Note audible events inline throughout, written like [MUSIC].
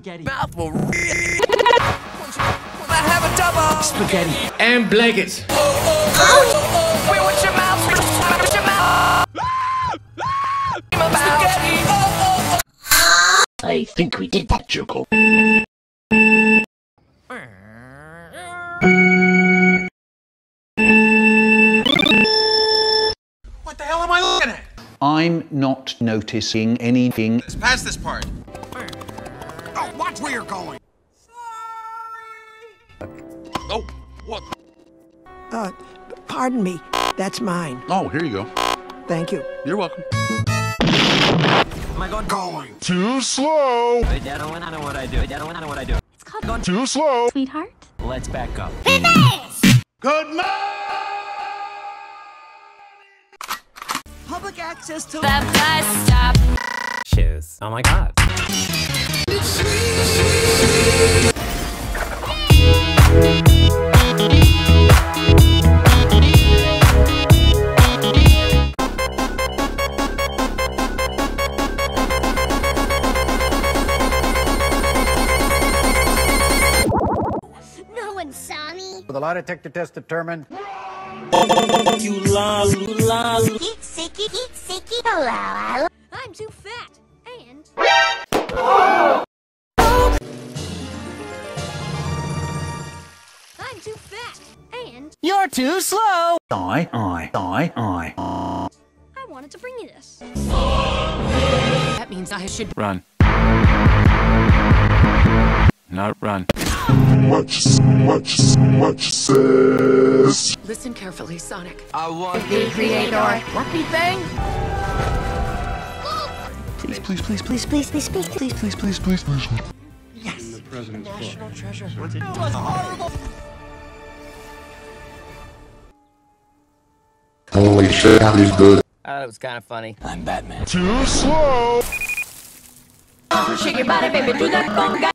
spaghetti. Mouthful. [LAUGHS] I have a double. Spaghetti. And blankets. Wait, what's your mouth? What's your mouth? Spaghetti. Oh, oh, I think we did that, Juggle. What the hell am I looking at? I'm not noticing anything. Let's pass this part. Watch where you're going. Sorry. Oh, what? Uh, pardon me. That's mine. Oh, here you go. Thank you. You're welcome. Am I going? Going. Too slow. Wait, I don't I know what I do. I don't know what I do. It's called Too slow. Sweetheart. Let's back up. Good man. Public access to The bus stop. shoes. Oh my god. No one saw me. The lie detector test determined Eat sicky, eat sicky. Oh, Hello. I'm too fat. And. You're too slow. I, I, I, I. I wanted to bring you this. That means I should. Run. Not run. Much, much, much says. Listen carefully, Sonic. I want The creator. Lucky thing. Please, please, please, Please, please, please, please, please. please, please, please, please. National treasure. Holy shit, that is good. Oh, it was kind of funny. I'm Batman. Too slow. Shake your body, baby. Do that conga.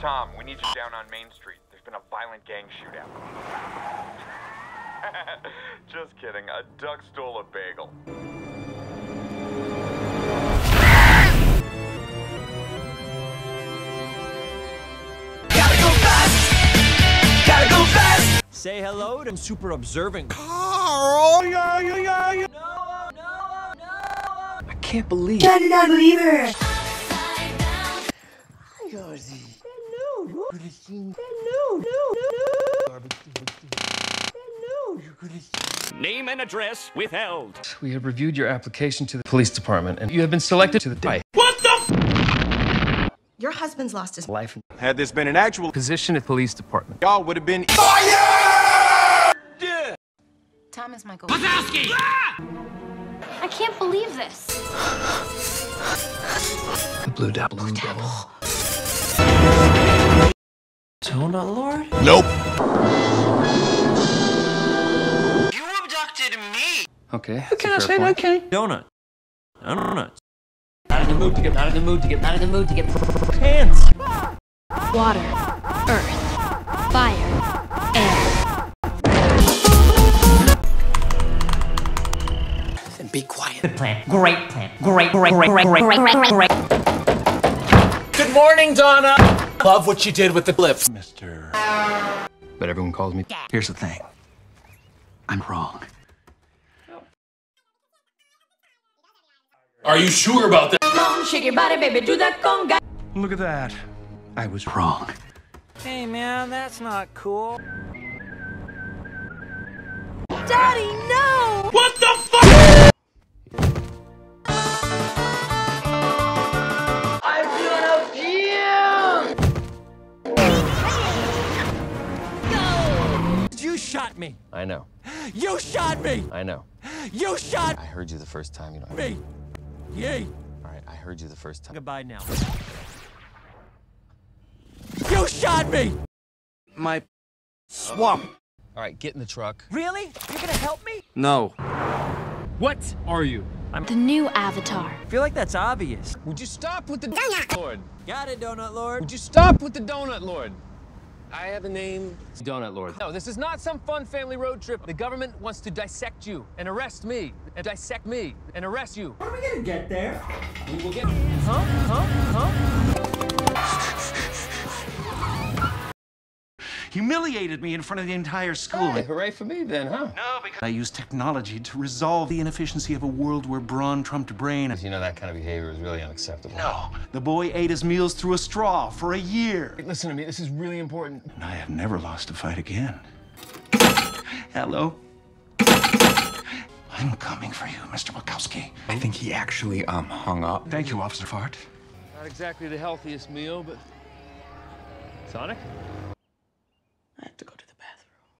Tom, we need you down on Main Street. There's been a violent gang shootout. [LAUGHS] Just kidding. A duck stole a bagel. Say hello to super observant. Carl! Yeah, yeah, yeah, yeah. I can't believe. Hi, Ozzy. Name and address withheld. We have reviewed your application to the police department, and you have been selected to the die What the Your husband's lost his life Had this been an actual, position at police department. y'all would have been. Thomas Michael. Ah! I can't believe this. The [LAUGHS] blue devil. Blue devil. Donut Lord? Nope. You abducted me. Okay. Okay, I said okay. Donut. Donuts. Not in the mood to get, not in the mood to get, not in the mood to get. Pants. Water, earth, fire, be quiet. Good plan. Great plan. Great, great, great, great, great, great, great. Good morning, Donna. Love what you did with the lift. Mister. But everyone calls me. Dad. Here's the thing. I'm wrong. Are you sure about that? Come on, shake your body, baby. Do that conga. Look at that. I was wrong. Hey, man, that's not cool. Daddy, no. Shot me. I know. You shot me. I know. You shot I heard you the first time. You know. me. Yay. All right. I heard you the first time. Goodbye now. You shot me. My swamp. All right. Get in the truck. Really? You're gonna help me? No. What are you? I'm the new avatar. I feel like that's obvious. Would you stop with the donut lord? Got it, Donut Lord. Would you stop with the donut lord? I have a name Donut Lord. No, this is not some fun family road trip. The government wants to dissect you and arrest me and dissect me and arrest you. How are we gonna get there? We will get. Huh? Huh? Huh? Humiliated me in front of the entire school. Hey, hooray for me then, huh? No, because I used technology to resolve the inefficiency of a world where brawn trumped brain. You know that kind of behavior is really unacceptable. No. The boy ate his meals through a straw for a year. Listen to me, this is really important. And I have never lost a fight again. Hello? I'm coming for you, Mr. Wachowski. I think he actually, um, hung up. Thank you, Officer Fart. Not exactly the healthiest meal, but. Sonic?